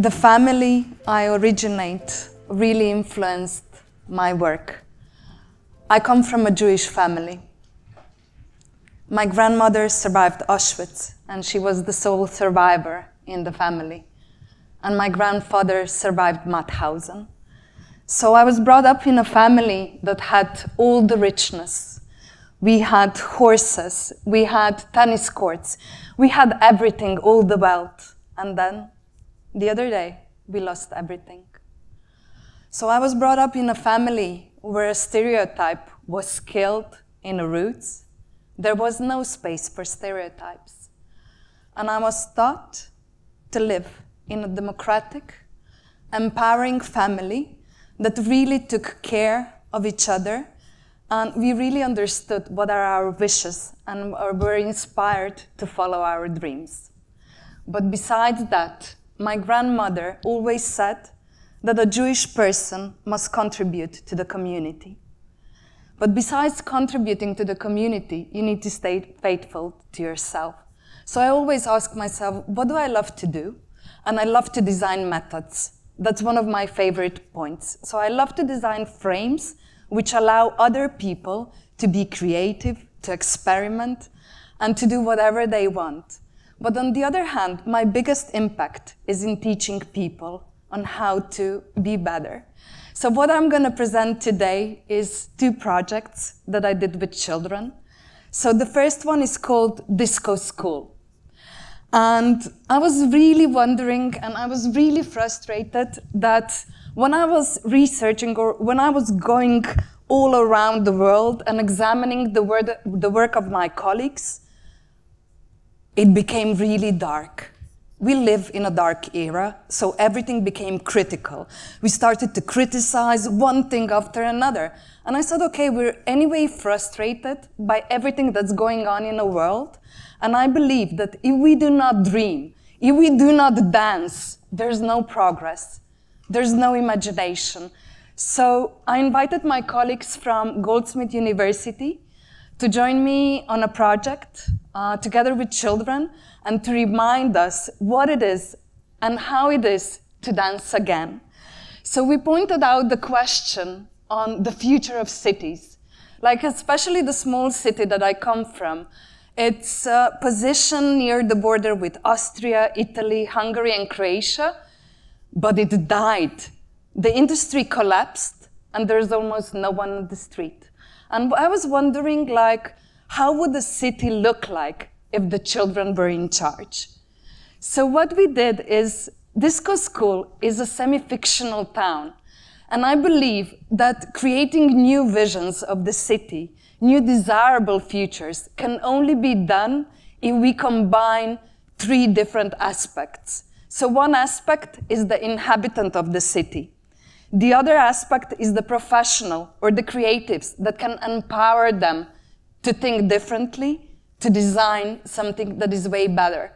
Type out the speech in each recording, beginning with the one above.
The family I originate really influenced my work. I come from a Jewish family. My grandmother survived Auschwitz, and she was the sole survivor in the family. And my grandfather survived Mauthausen. So I was brought up in a family that had all the richness. We had horses, we had tennis courts, we had everything, all the wealth. And then the other day, we lost everything. So I was brought up in a family where a stereotype was killed in the roots. There was no space for stereotypes. And I was taught to live in a democratic, empowering family that really took care of each other. And we really understood what are our wishes and were inspired to follow our dreams. But besides that, my grandmother always said that a Jewish person must contribute to the community. But besides contributing to the community, you need to stay faithful to yourself. So I always ask myself, what do I love to do? And I love to design methods. That's one of my favorite points. So I love to design frames which allow other people to be creative, to experiment, and to do whatever they want. But on the other hand, my biggest impact is in teaching people on how to be better. So what I'm going to present today is two projects that I did with children. So the first one is called Disco School. And I was really wondering and I was really frustrated that when I was researching or when I was going all around the world and examining the, word, the work of my colleagues, it became really dark. We live in a dark era, so everything became critical. We started to criticize one thing after another. And I said, okay, we're anyway frustrated by everything that's going on in the world. And I believe that if we do not dream, if we do not dance, there's no progress. There's no imagination. So I invited my colleagues from Goldsmith University to join me on a project uh, together with children and to remind us what it is and how it is to dance again. So we pointed out the question on the future of cities, like especially the small city that I come from. It's uh, positioned near the border with Austria, Italy, Hungary, and Croatia, but it died. The industry collapsed, and there's almost no one on the street. And I was wondering, like, how would the city look like if the children were in charge? So what we did is, Disco School is a semi-fictional town. And I believe that creating new visions of the city, new desirable futures, can only be done if we combine three different aspects. So one aspect is the inhabitant of the city. The other aspect is the professional or the creatives that can empower them to think differently, to design something that is way better.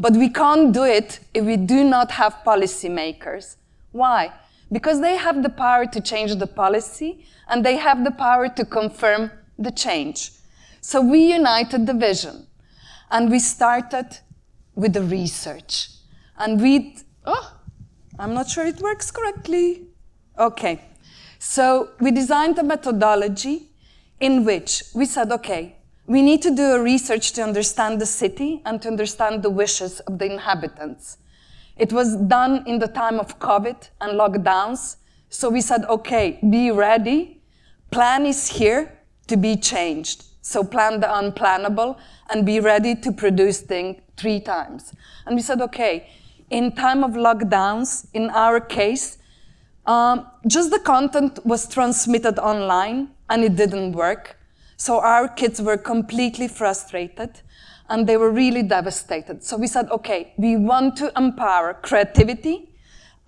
But we can't do it if we do not have policymakers. Why? Because they have the power to change the policy and they have the power to confirm the change. So we united the vision and we started with the research. And we, oh, I'm not sure it works correctly. Okay. So we designed a methodology in which we said, okay, we need to do a research to understand the city and to understand the wishes of the inhabitants. It was done in the time of COVID and lockdowns. So we said, okay, be ready. Plan is here to be changed. So plan the unplannable and be ready to produce things three times. And we said, okay, in time of lockdowns, in our case, um, just the content was transmitted online and it didn't work. So our kids were completely frustrated and they were really devastated. So we said, okay, we want to empower creativity,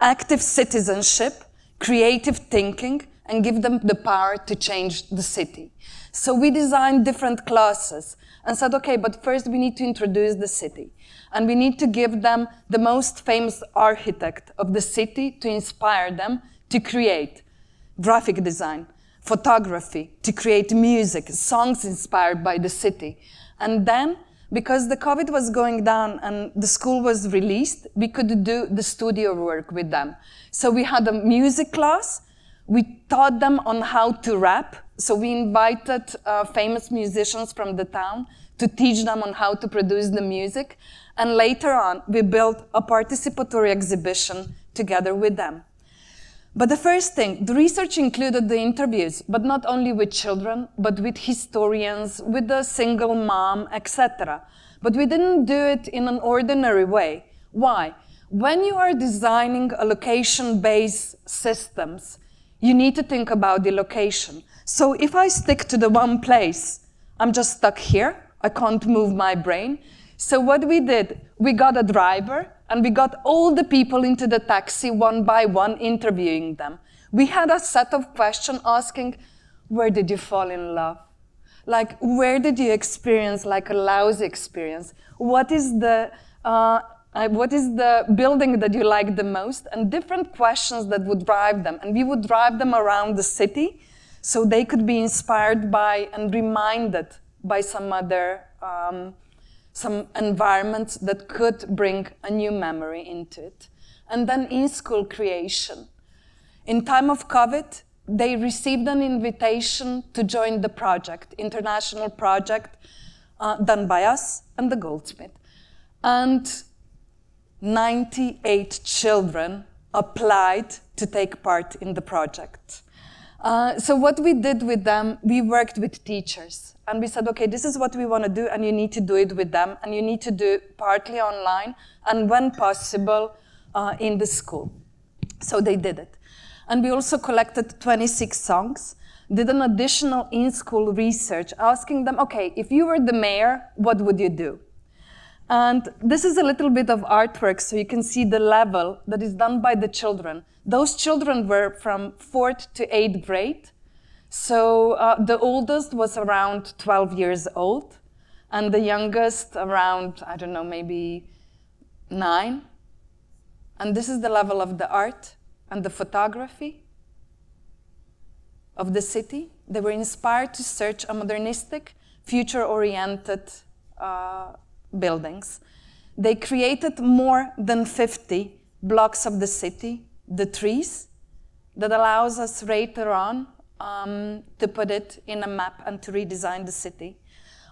active citizenship, creative thinking, and give them the power to change the city. So we designed different classes and said, okay, but first we need to introduce the city. And we need to give them the most famous architect of the city to inspire them to create graphic design, photography, to create music, songs inspired by the city. And then, because the COVID was going down and the school was released, we could do the studio work with them. So we had a music class, we taught them on how to rap. So we invited uh, famous musicians from the town to teach them on how to produce the music. And later on, we built a participatory exhibition together with them. But the first thing, the research included the interviews, but not only with children, but with historians, with a single mom, etc. But we didn't do it in an ordinary way. Why? When you are designing a location-based systems, you need to think about the location. So if I stick to the one place, I'm just stuck here, I can't move my brain. So what we did, we got a driver and we got all the people into the taxi one by one, interviewing them. We had a set of questions asking, where did you fall in love? Like, where did you experience like a lousy experience? What is the, uh, uh, what is the building that you like the most? And different questions that would drive them. And we would drive them around the city so they could be inspired by and reminded by some other um, some environments that could bring a new memory into it. And then in-school creation. In time of COVID, they received an invitation to join the project, international project uh, done by us and the Goldsmith. And 98 children applied to take part in the project. Uh, so what we did with them, we worked with teachers. And we said, okay, this is what we want to do, and you need to do it with them, and you need to do partly online, and when possible, uh, in the school. So they did it. And we also collected 26 songs, did an additional in-school research, asking them, okay, if you were the mayor, what would you do? And this is a little bit of artwork, so you can see the level that is done by the children. Those children were from fourth to eighth grade, so uh, the oldest was around 12 years old, and the youngest around, I don't know, maybe nine. And this is the level of the art and the photography of the city. They were inspired to search a modernistic, future-oriented uh, buildings. They created more than 50 blocks of the city, the trees, that allows us later on um, to put it in a map and to redesign the city.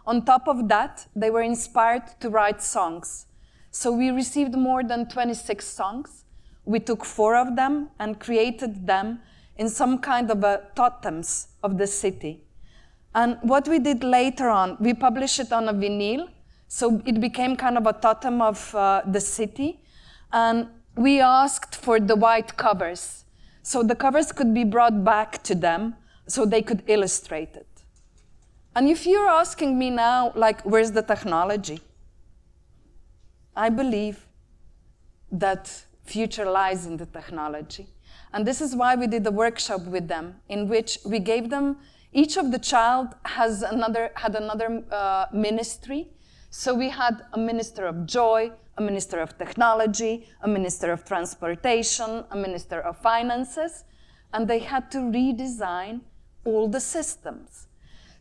On top of that, they were inspired to write songs. So we received more than 26 songs. We took four of them and created them in some kind of a totems of the city. And what we did later on, we published it on a vinyl, so it became kind of a totem of uh, the city. And we asked for the white covers so the covers could be brought back to them so they could illustrate it. And if you're asking me now, like, where's the technology? I believe that future lies in the technology. And this is why we did a workshop with them in which we gave them, each of the child has another, had another uh, ministry. So we had a minister of joy, a minister of technology, a minister of transportation, a minister of finances, and they had to redesign all the systems.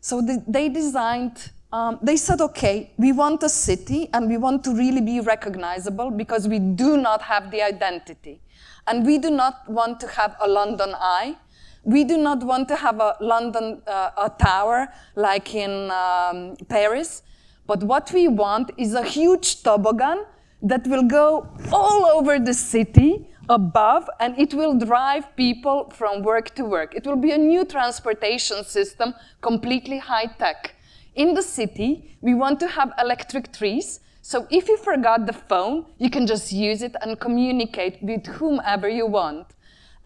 So they designed, um, they said, okay, we want a city and we want to really be recognizable because we do not have the identity. And we do not want to have a London Eye. We do not want to have a London uh, a tower like in um, Paris. But what we want is a huge toboggan that will go all over the city above and it will drive people from work to work. It will be a new transportation system, completely high tech. In the city, we want to have electric trees. So if you forgot the phone, you can just use it and communicate with whomever you want.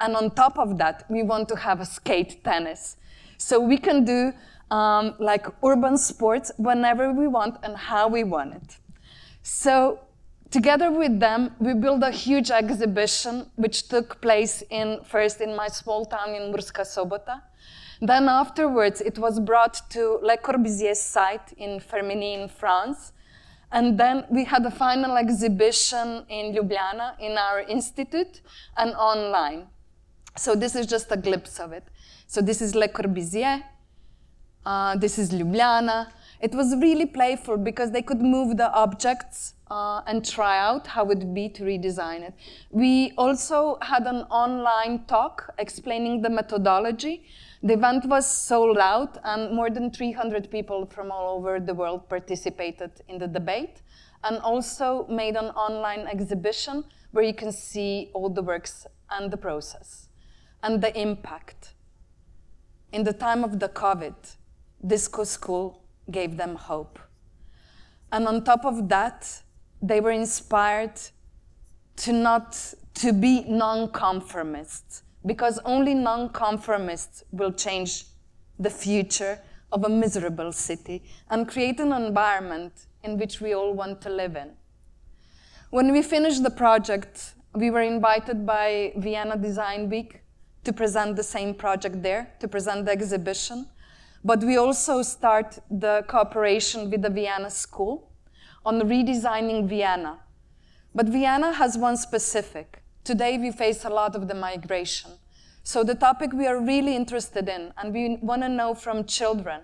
And on top of that, we want to have a skate tennis. So we can do um, like urban sports whenever we want and how we want it. So together with them, we built a huge exhibition which took place in first in my small town in Murska Sobota. Then afterwards, it was brought to Le Corbusier's site in Firminy in France. And then we had a final exhibition in Ljubljana in our institute and online. So this is just a glimpse of it. So this is Le Corbusier, uh, this is Ljubljana. It was really playful because they could move the objects uh, and try out how it would be to redesign it. We also had an online talk explaining the methodology. The event was sold out and more than 300 people from all over the world participated in the debate and also made an online exhibition where you can see all the works and the process and the impact. In the time of the COVID, Disco School gave them hope. And on top of that, they were inspired to not to be non-conformists because only non-conformists will change the future of a miserable city and create an environment in which we all want to live in. When we finished the project, we were invited by Vienna Design Week to present the same project there, to present the exhibition. But we also start the cooperation with the Vienna School on redesigning Vienna. But Vienna has one specific. Today we face a lot of the migration. So the topic we are really interested in and we want to know from children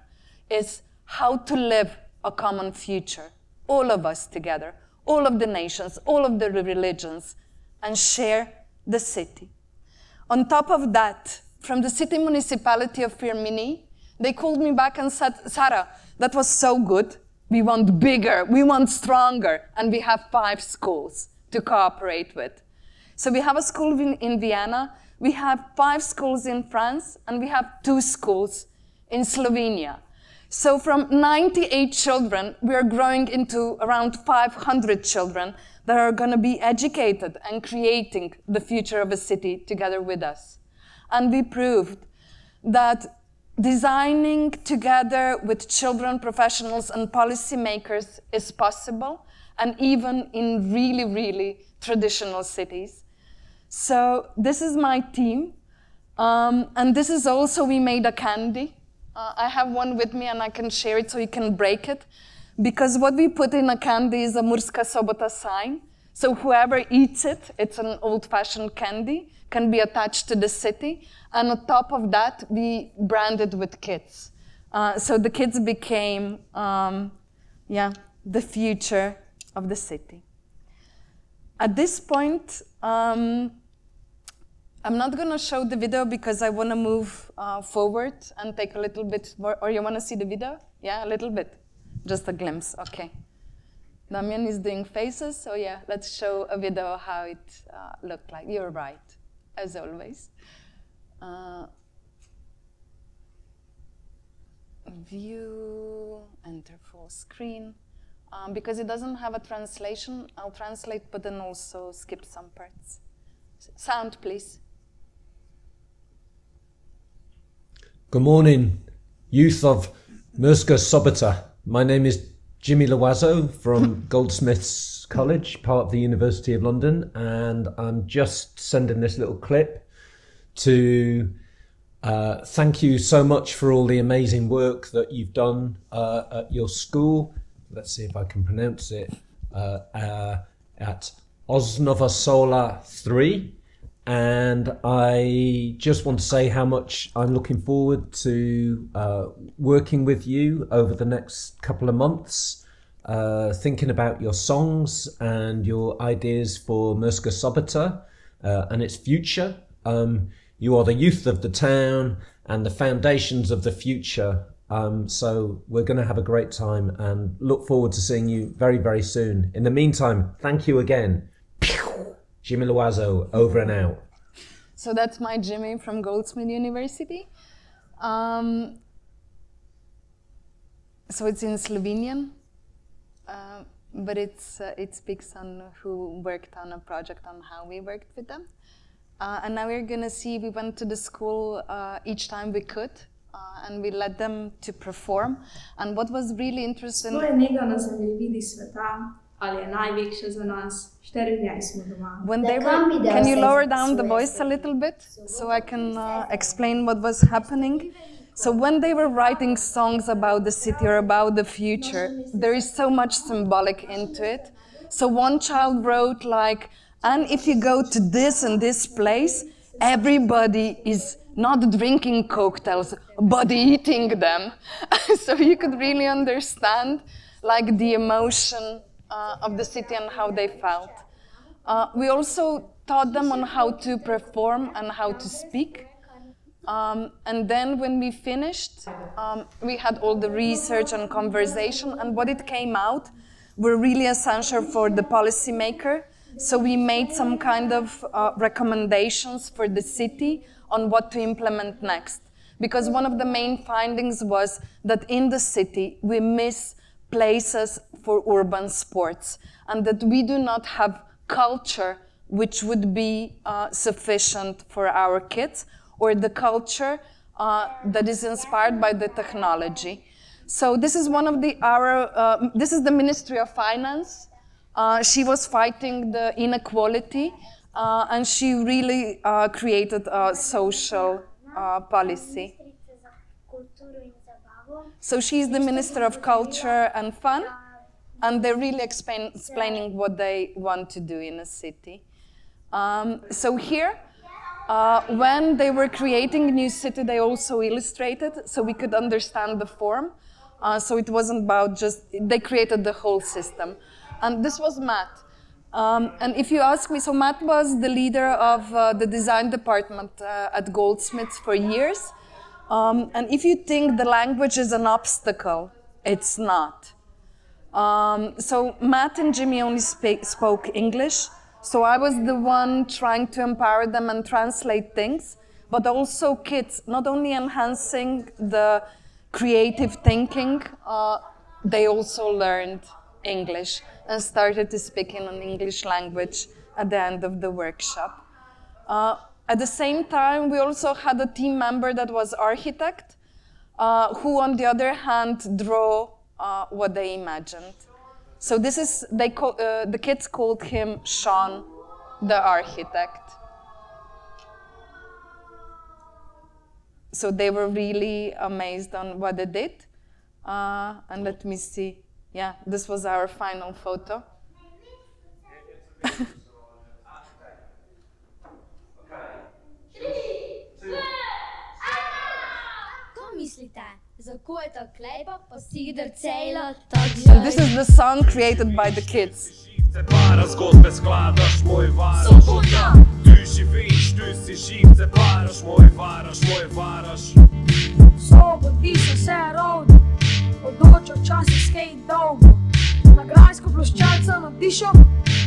is how to live a common future. All of us together, all of the nations, all of the religions, and share the city. On top of that, from the city municipality of Firminy, they called me back and said, Sarah, that was so good. We want bigger, we want stronger, and we have five schools to cooperate with. So we have a school in, in Vienna, we have five schools in France, and we have two schools in Slovenia. So from 98 children, we are growing into around 500 children that are going to be educated and creating the future of a city together with us. And we proved that designing together with children, professionals, and policymakers is possible, and even in really, really traditional cities. So this is my team. Um, and this is also, we made a candy. Uh, I have one with me and I can share it so you can break it. Because what we put in a candy is a Murska Sobota sign. So whoever eats it, it's an old-fashioned candy, can be attached to the city. And on top of that, we branded with kids. Uh, so the kids became, um, yeah, the future of the city. At this point, um, I'm not going to show the video because I want to move uh, forward and take a little bit more. Or you want to see the video? Yeah, a little bit. Just a glimpse. Okay. Damian is doing faces, so yeah, let's show a video how it uh, looked like. You're right, as always. Uh, view, enter full screen. Um, because it doesn't have a translation, I'll translate, but then also skip some parts. Sound, please. Good morning, youth of Murska Sobota. My name is Jimmy Loizeau from Goldsmiths College, part of the University of London, and I'm just sending this little clip to uh, thank you so much for all the amazing work that you've done uh, at your school. Let's see if I can pronounce it uh, uh at Osnova Sola 3. And I just want to say how much I'm looking forward to uh, working with you over the next couple of months, uh, thinking about your songs and your ideas for Murska Sobota uh, and its future. Um, you are the youth of the town and the foundations of the future. Um, so we're going to have a great time and look forward to seeing you very, very soon. In the meantime, thank you again. Jimmy Loizeau, over and out. So that's my Jimmy from Goldsmith University. Um, so it's in Slovenian, uh, but it's, uh, it speaks on who worked on a project on how we worked with them. Uh, and now we're gonna see, we went to the school uh, each time we could uh, and we led them to perform. And what was really interesting. To je nekdo na zemljevidi sveta, ali je največje za nas, štiri dni smo doma. When they were, can you lower down the voice a little bit so I can uh, explain what was happening? So when they were writing songs about the city or about the future, there is so much symbolic into it. So one child wrote like, and if you go to this and this place, everybody is not drinking cocktails, but eating them. so you could really understand like the emotion uh, of the city and how they felt. Uh, we also taught them on how to perform and how to speak. Um, and then when we finished, um, we had all the research and conversation, and what it came out were really essential for the policymaker. So we made some kind of uh, recommendations for the city on what to implement next. Because one of the main findings was that in the city we miss places for urban sports, and that we do not have culture which would be uh, sufficient for our kids or the culture uh, that is inspired by the technology. So this is one of the our uh, this is the Ministry of Finance. Uh, she was fighting the inequality, uh, and she really uh, created a social policy. So she's the Minister of Culture and Fun, and they're really explain, explaining what they want to do in a city. Um, so here, uh, when they were creating a new city, they also illustrated so we could understand the form. Uh, so it wasn't about just, they created the whole system. And this was Matt. Um, and if you ask me, so Matt was the leader of uh, the design department uh, at Goldsmiths for years. Um, and if you think the language is an obstacle, it's not. Um, so Matt and Jimmy only spoke English. So I was the one trying to empower them and translate things, but also kids, not only enhancing the creative thinking, uh, they also learned English and started to speak in an English language at the end of the workshop. Uh, at the same time, we also had a team member that was architect, uh, who on the other hand draw uh, what they imagined. So this is they call, uh, the kids called him Sean, the architect. So they were really amazed on what they did. Uh, and let me see. Yeah, this was our final photo. Kaj mislite? Za koje Zakueta Kleiber of Tigder Taylor. And this is the song created by the kids. Sobo, ti so vse rovni, odločil včasih skate dolgo. Na grajsko ploščad sem nadišel,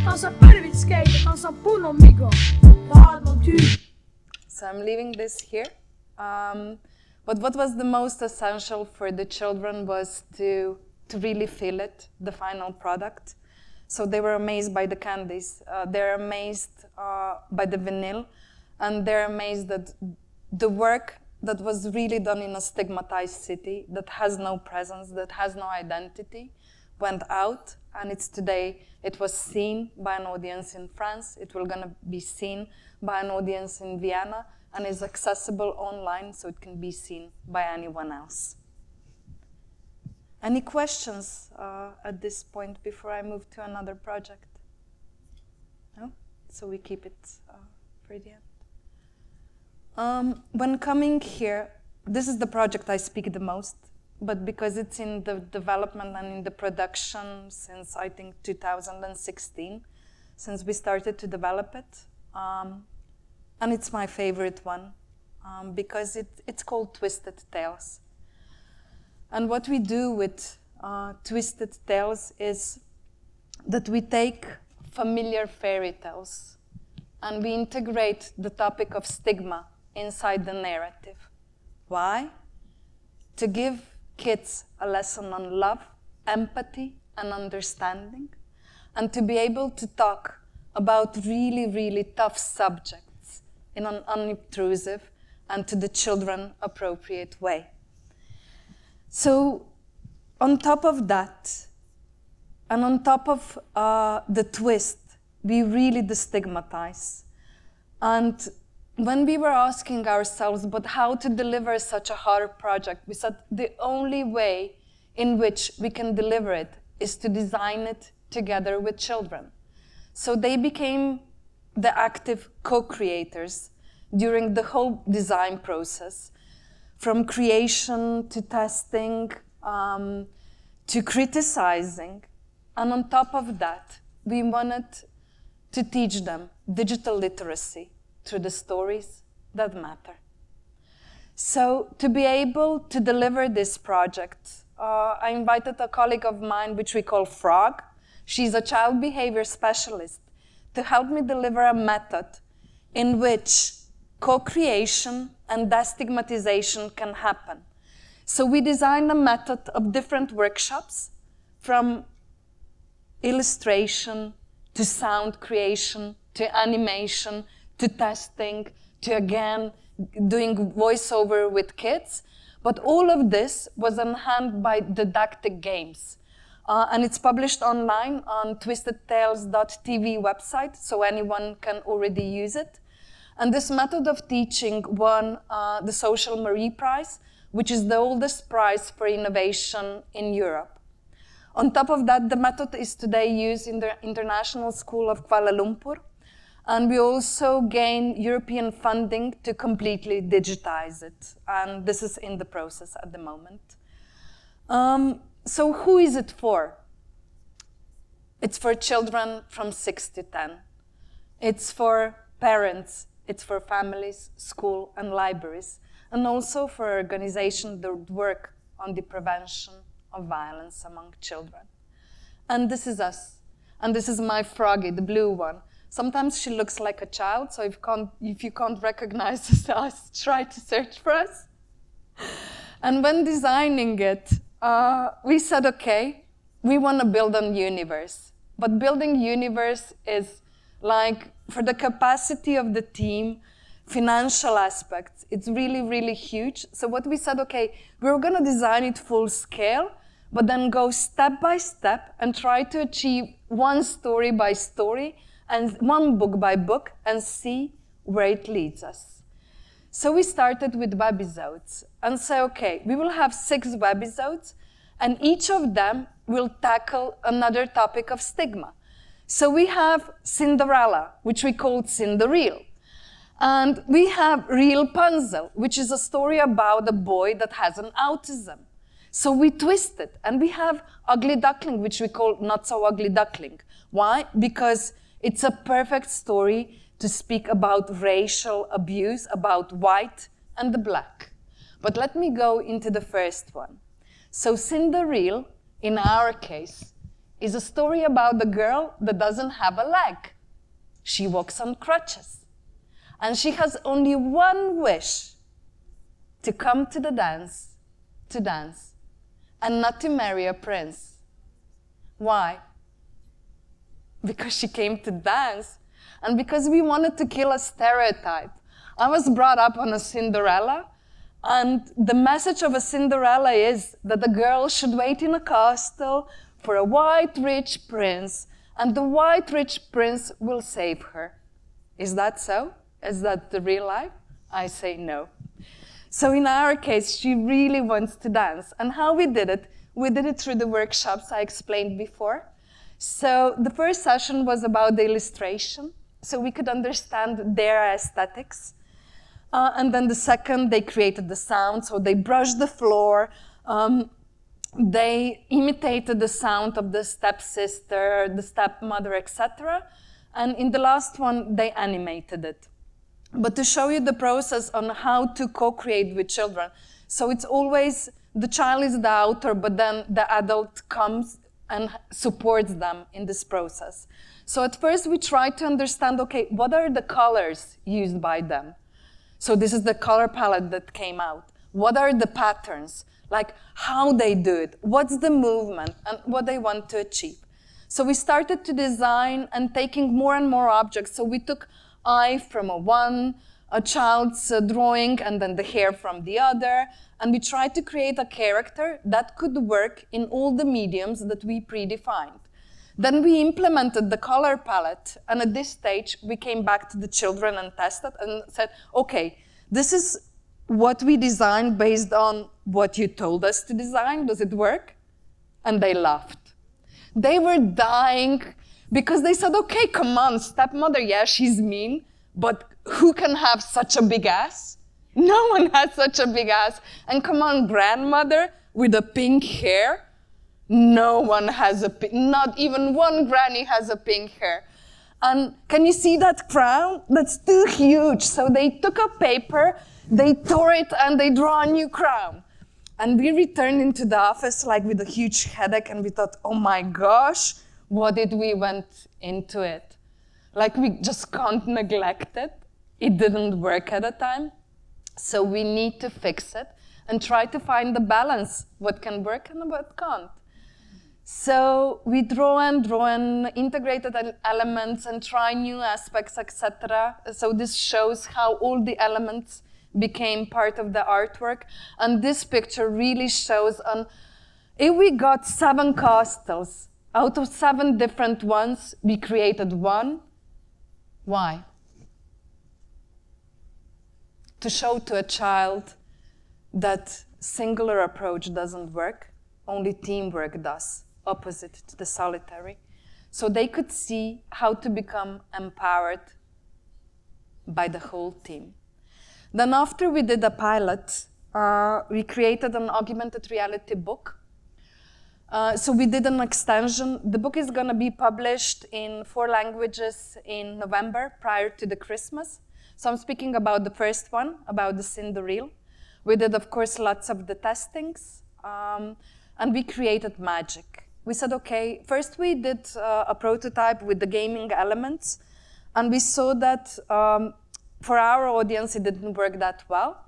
tam sem prvič skate, tam sem puno migo. Radno ti. So I'm leaving this here. Um, but what was the most essential for the children was to, to really feel it, the final product. So they were amazed by the candies. Uh, they're amazed uh, by the vinyl. And they're amazed that the work that was really done in a stigmatized city, that has no presence, that has no identity, went out. And it's today, it was seen by an audience in France. It will gonna be seen by an audience in Vienna and is accessible online so it can be seen by anyone else. Any questions uh, at this point before I move to another project? No? So we keep it uh, for the end. Um, when coming here, this is the project I speak the most, but because it's in the development and in the production since I think 2016, since we started to develop it. Um, and it's my favorite one um, because it, it's called Twisted Tales. And what we do with uh, Twisted Tales is that we take familiar fairy tales and we integrate the topic of stigma inside the narrative. Why? To give kids a lesson on love, empathy, and understanding, and to be able to talk about really, really tough subjects in an unobtrusive and to the children appropriate way. So, on top of that, and on top of uh, the twist, we really destigmatize. And when we were asking ourselves, but how to deliver such a horror project, we said the only way in which we can deliver it is to design it together with children. So they became the active co creators during the whole design process, from creation to testing um, to criticizing. And on top of that, we wanted to teach them digital literacy through the stories that matter. So, to be able to deliver this project, uh, I invited a colleague of mine, which we call Frog. She's a child behavior specialist to help me deliver a method in which co creation and destigmatization can happen. So, we designed a method of different workshops from illustration to sound creation to animation to testing to again doing voiceover with kids. But all of this was enhanced by didactic games. Uh, and it's published online on twistedtales.tv website, so anyone can already use it. And this method of teaching won uh, the SozialMarie Prize, which is the oldest prize for innovation in Europe. On top of that, the method is today used in the International School of Kuala Lumpur, and we also gain European funding to completely digitize it. And this is in the process at the moment. Um, so, who is it for? It's for children from 6 to 10. It's for parents, it's for families, school, and libraries, and also for organizations that work on the prevention of violence among children. And this is us. And this is my froggy, the blue one. Sometimes she looks like a child, so if can't, if you can't recognize us, try to search for us. And when designing it, uh, we said, okay, we want to build a universe. But building universe is like for the capacity of the team, financial aspects, it's really, really huge. So what we said, okay, we're going to design it full scale, but then go step by step and try to achieve one story by story and one book by book and see where it leads us. So we started with webisodes and say, okay, we will have six webisodes and each of them will tackle another topic of stigma. So we have Cinderella, which we called Cinderreal. And we have Real Punzel, which is a story about a boy that has an autism. So we twist it. And we have Ugly Duckling, which we call Not So Ugly Duckling. Why? Because it's a perfect story to speak about racial abuse, about white and the black. But let me go into the first one. So Cinderella, in our case, is a story about the girl that doesn't have a leg. She walks on crutches. And she has only one wish to come to the dance, to dance, and not to marry a prince. Why? Because she came to dance, and because we wanted to kill a stereotype. I was brought up on a Cinderella, and the message of a Cinderella is that the girl should wait in a castle for a white rich prince, and the white rich prince will save her. Is that so? Is that the real life? I say no. So in our case, she really wants to dance. And how we did it? We did it through the workshops I explained before. So the first session was about the illustration, so we could understand their aesthetics. Uh, and then the second, they created the sound, so they brushed the floor. Um, they imitated the sound of the stepsister, the stepmother, etc. And in the last one, they animated it. But to show you the process on how to co-create with children. So it's always the child is the author, but then the adult comes and supports them in this process. So at first we try to understand, okay, what are the colors used by them? So this is the color palette that came out. What are the patterns? Like how they do it, what's the movement, and what they want to achieve. So we started to design and taking more and more objects. So we took eye from a one, a child's uh, drawing and then the hair from the other. And we tried to create a character that could work in all the mediums that we predefined. Then we implemented the color palette, and at this stage, we came back to the children and tested and said, okay, this is what we designed based on what you told us to design. Does it work? And they laughed. They were dying because they said, okay, come on, stepmother, yeah, she's mean, but who can have such a big ass? No one has such a big ass. And come on, grandmother with the pink hair? No one has a not even one granny has a pink hair. And can you see that crown? That's too huge. So they took a paper, they tore it, and they draw a new crown. And we returned into the office like with a huge headache, and we thought, oh my gosh, what did we went into it? Like we just can't neglect it. It didn't work at the time. So we need to fix it and try to find the balance, what can work and what can't. So we draw and draw and integrated elements and try new aspects, etc. So this shows how all the elements became part of the artwork. And this picture really shows on, if we got seven castles, out of seven different ones, we created one. Why? To show to a child that singular approach doesn't work, only teamwork does opposite to the solitary. So they could see how to become empowered by the whole team. Then, after we did a pilot, uh, we created an augmented reality book. Uh, so we did an extension. The book is going to be published in four languages in November, prior to the Christmas. So I'm speaking about the first one, about the Cinderelle. We did, of course, lots of the testings, um, and we created magic we said, okay, first we did uh, a prototype with the gaming elements, and we saw that um, for our audience it didn't work that well.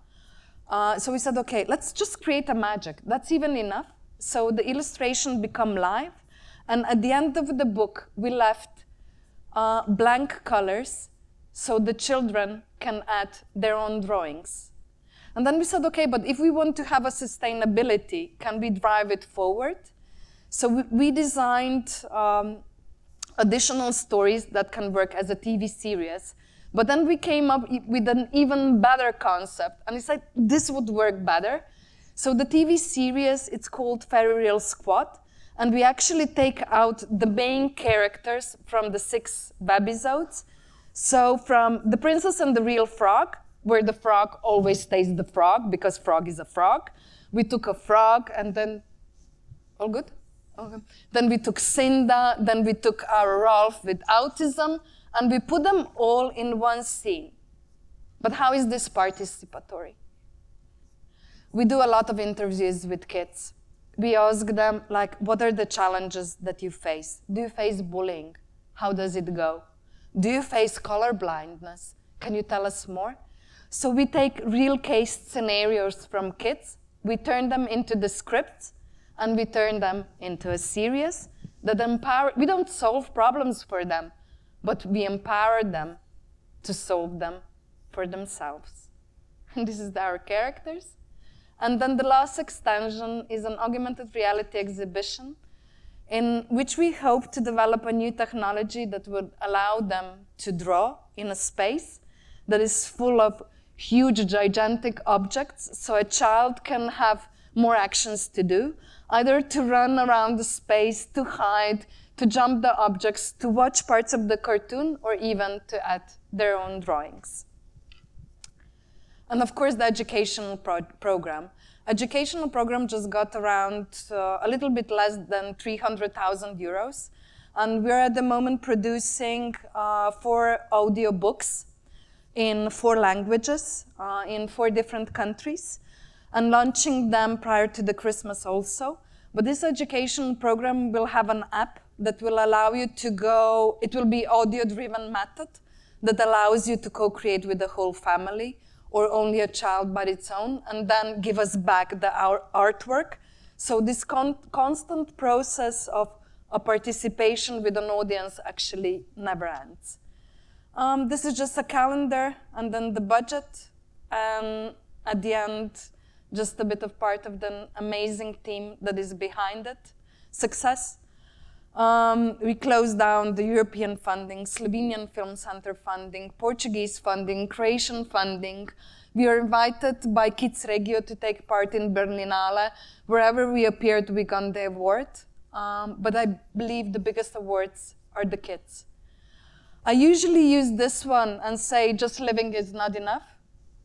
Uh, so we said, okay, let's just create a magic. That's even enough. So the illustration become live, and at the end of the book, we left uh, blank colors so the children can add their own drawings. And then we said, okay, but if we want to have a sustainability, can we drive it forward? So we, we designed um, additional stories that can work as a TV series. But then we came up with an even better concept, and it's like this would work better. So the TV series, it's called Fairy Real Squad, and we actually take out the main characters from the six episodes. So from The Princess and the Real Frog, where the frog always stays the frog because frog is a frog, we took a frog and then, all good? Okay. Then we took Cinda, then we took our Ralph with autism, and we put them all in one scene. But how is this participatory? We do a lot of interviews with kids. We ask them, like, what are the challenges that you face? Do you face bullying? How does it go? Do you face color blindness? Can you tell us more? So we take real case scenarios from kids, we turn them into the scripts, and we turn them into a series that empower, we don't solve problems for them, but we empower them to solve them for themselves. And this is our characters. And then the last extension is an augmented reality exhibition in which we hope to develop a new technology that would allow them to draw in a space that is full of huge, gigantic objects, so a child can have more actions to do, either to run around the space, to hide, to jump the objects, to watch parts of the cartoon, or even to add their own drawings. And of course, the educational pro program. Educational program just got around uh, a little bit less than 300,000 euros. And we're at the moment producing uh, four audio books in four languages uh, in four different countries and launching them prior to the Christmas also. But this education program will have an app that will allow you to go, it will be audio-driven method that allows you to co-create with the whole family or only a child by its own, and then give us back the our artwork. So this con constant process of a participation with an audience actually never ends. Um, this is just a calendar and then the budget. And at the end, just a bit of part of the amazing team that is behind it. Success. Um, we closed down the European funding, Slovenian Film Center funding, Portuguese funding, Croatian funding. We were invited by Kids Regio to take part in Berlinale. Wherever we appeared, we got the award. Um, but I believe the biggest awards are the kids. I usually use this one and say just living is not enough.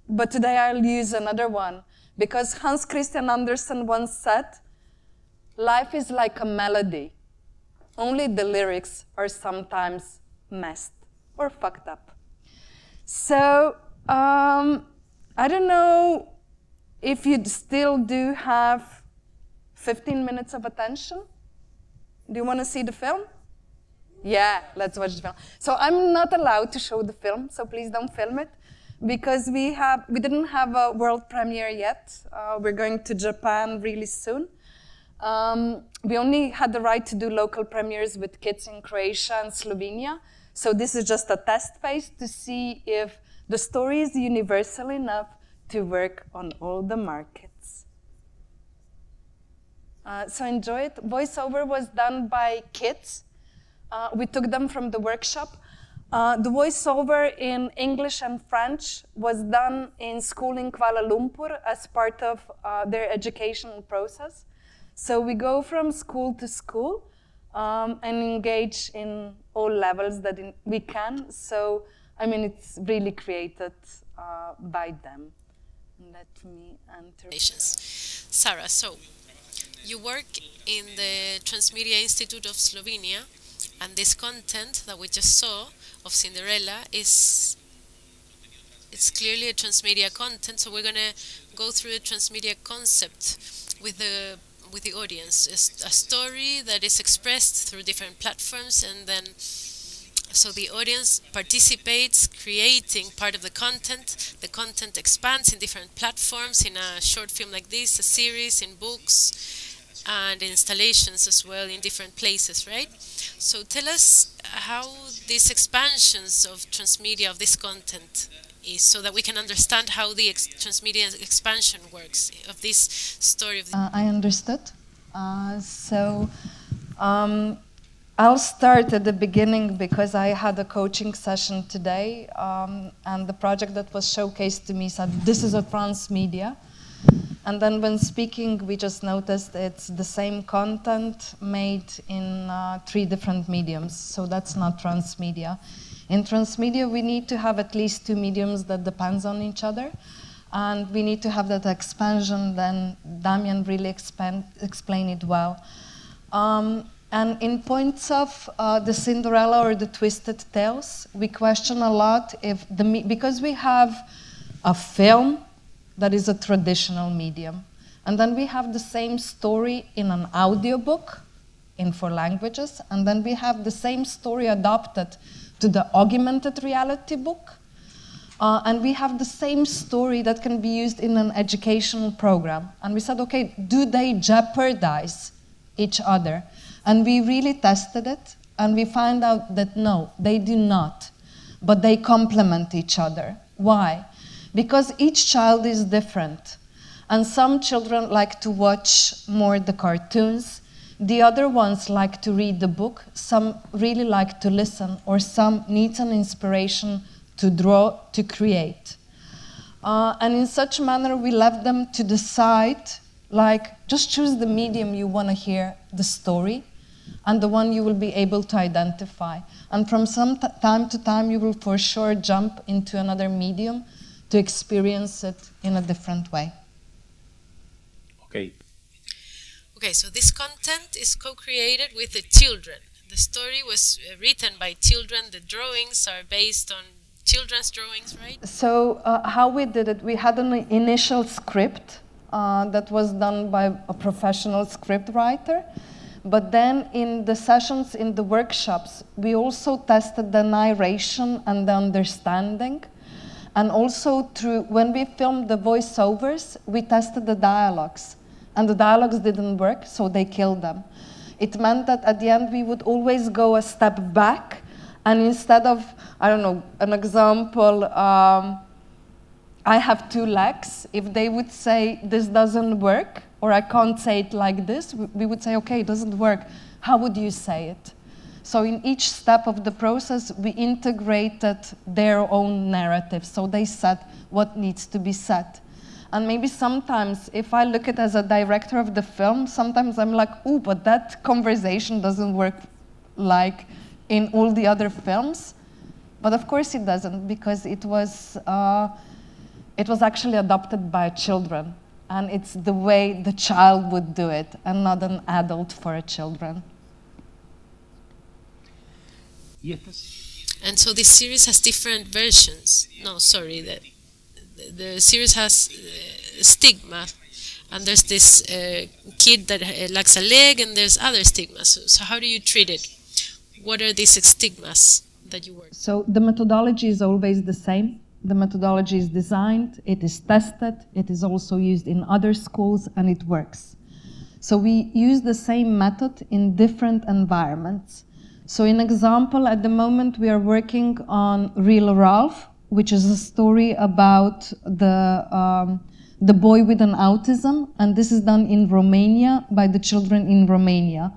But today I'll use another one because Hans Christian Andersen once said, Life is like a melody. Only the lyrics are sometimes messed or fucked up. So, um, I don't know if you still do have 15 minutes of attention. Do you want to see the film? Yeah, let's watch the film. So I'm not allowed to show the film, so please don't film it because we have we didn't have a world premiere yet. Uh, we're going to Japan really soon. Um, we only had the right to do local premieres with kids in Croatia and Slovenia. So this is just a test phase to see if the story is universal enough to work on all the markets. Uh, so enjoy it. Voiceover was done by kids. Uh, we took them from the workshop. Uh, the voiceover in English and French was done in school in Kuala Lumpur as part of uh, their educational process. So we go from school to school um, and engage in all levels that in, we can. So, I mean, it's really created uh, by them. Let me enter. Sara, so you work in the Transmedia Institute of Slovenia, and this content that we just saw of Cinderella is it's clearly a transmedia content. So we're gonna go through the transmedia concept with the with the audience. a story that is expressed through different platforms, and then so the audience participates, creating part of the content. The content expands in different platforms, in a short film like this, a series, in books, and installations as well in different places, right? So tell us how these expansions of transmedia of this content is so that we can understand how the ex transmedia expansion works of this story. Of uh, I understood. Uh, so um, I'll start at the beginning because I had a coaching session today, um, and the project that was showcased to me said, This is a transmedia. And then when speaking, we just noticed it's the same content made in uh, three different mediums. So that's not transmedia. In transmedia, we need to have at least two mediums that depends on each other. And we need to have that expansion, then Damian really explained it well. Um, and in points of uh, the Cinderella or the Twisted Tales, we question a lot if the, because we have a film that is a traditional medium, and then we have the same story in an audiobook in four languages, and then we have the same story adopted to the augmented reality book. Uh, and we have the same story that can be used in an educational program. And we said, okay, do they jeopardize each other? And we really tested it, and we find out that no, they do not, but they complement each other. Why? Because each child is different. And some children like to watch more the cartoons, the other ones like to read the book, some really like to listen, or some need an inspiration to draw, to create. Uh, and in such manner, we left them to decide, like, just choose the medium you want to hear the story, and the one you will be able to identify. And from some time to time, you will for sure jump into another medium to experience it in a different way. Okay, Okay, so this content is co-created with the children. The story was uh, written by children. The drawings are based on children's drawings, right? So uh, how we did it, we had an initial script uh, that was done by a professional script writer. But then in the sessions, in the workshops, we also tested the narration and the understanding. And also through, when we filmed the voiceovers, we tested the dialogues and the dialogues didn't work, so they killed them. It meant that at the end we would always go a step back And instead of, I don't know, an example, um, I have two legs, if they would say this doesn't work, or I can't say it like this, we- would say, okay, it doesn't work. How would you say it? So in each step of the process, we integrated their own narrative. So they said what needs to be said. And maybe sometimes, if I look at as a director of the film, sometimes I'm like, ooh, but that conversation doesn't work like in all the other films. But of course it doesn't, because it was, uh, it was actually adopted by children. And it's the way the child would do it, and not an adult for a children. And so this series has different versions. No, sorry, the, the, the series has uh, stigma. And there's this uh, kid that uh, lacks a leg, and there's other stigmas. So, so how do you treat it? What are these stigmas that you work? So the methodology is always the same. The methodology is designed, it is tested, it is also used in other schools, and it works. So we use the same method in different environments. So, in example, at the moment we are working on Real Ralph, which is a story about the um, the boy with an autism, and this is done in Romania by the children in Romania.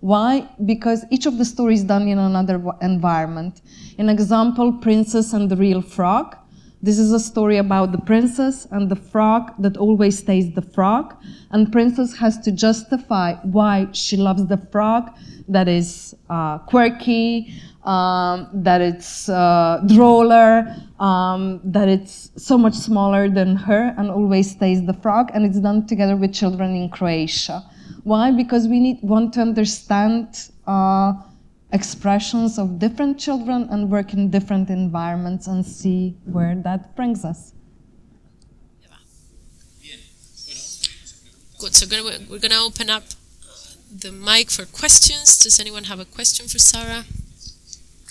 Why? Because each of the stories done in another environment. In example, Princess and the Real Frog. This is a story about the princess and the frog that always stays the frog, and princess has to justify why she loves the frog that is uh, quirky, um, that it's uh, droller, um, that it's so much smaller than her and always stays the frog, and it's done together with children in Croatia. Why? Because we need want to understand uh, expressions of different children and work in different environments and see where that brings us. Good. So we're going to open up uh, the mic for questions. Does anyone have a question for Sara?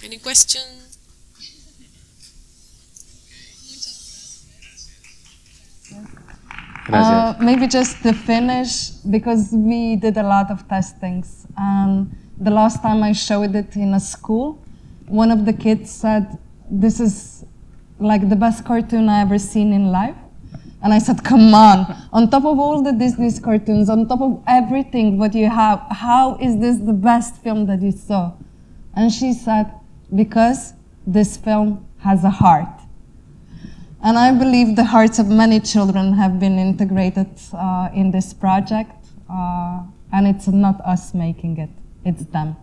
Any question? Uh, maybe just to finish, because we did a lot of testings. And the last time I showed it in a school, one of the kids said, This is like the best cartoon I ever seen in life. And I said, Come on, on top of all the Disney cartoons, on top of everything what you have, how is this the best film that you saw? And she said, Because this film has a heart. And I believe the hearts of many children have been integrated uh, in this project, uh, and it's not us making it, it's them.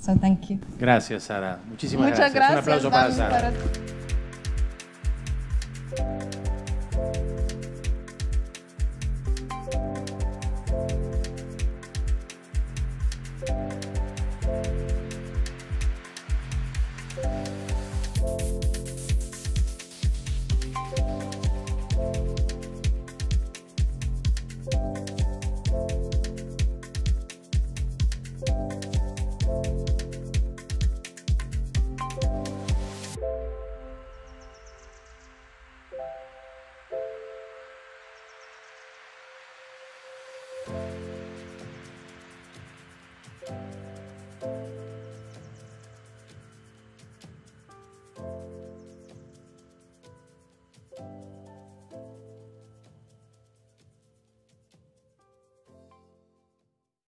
So thank you. Gracias, Sara. Muchísimas Muchas gracias. Un aplauso para Sara. para-